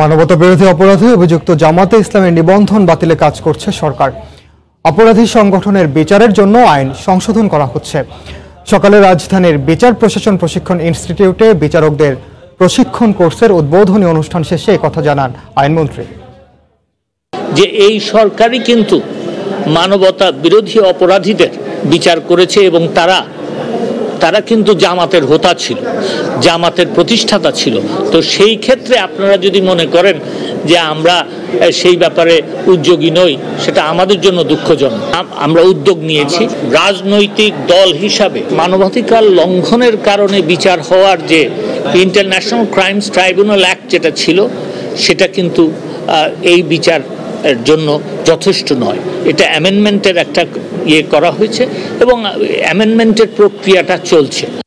মানবতা বিরোধী অপরাধে অভিযুক্ত জামাতে ইসলামের নিবন্ধন বাতিলে কাজ করছে সরকার। অপরাধী সংগঠনের বিচারের জন্য আইন সংশোধন করা হচ্ছে। সকালে রাজধানীর বিচার প্রশাসন প্রশিক্ষণ ইনস্টিটিউটে বিচারকদের প্রশিক্ষণ কোর্সের উদ্বোধনী অনুষ্ঠান শেষে কথা জানান আইনমন্ত্রী। যে এই সরকারই কিন্তু মানবতা বিরোধী অপরাধীদের বিচার করেছে এবং তারা তারা কিন্তু জামাতের হোতা ছিল, জামাতের প্রতিষ্ঠাতা ছিল। তো সেই ক্ষেত্রে আপনারা যদি মনে করেন যে আমরা সেই ব্যাপারে উদ্যোগী নই, সেটা আমাদের জন্য দুঃখজনক। আমরা উদ্যোগ নিয়েছি। রাজনৈতিক দল হিসাবে মানবাধিকার লঙ্ঘনের কারণে বিচার হওয়ার যে ইন্টারন্যাশনাল ক্রাইমস ট্রাইব্যুনাল অ্যাক্ট যেটা ছিল, সেটা কিন্তু এই বিচার এর জন্য যথেষ্ট নয়। এটা অ্যামেন্ডমেন্টের একটা ইয়ে করা হয়েছে এবং অ্যামেন্ডমেন্টের প্রক্রিয়াটা চলছে।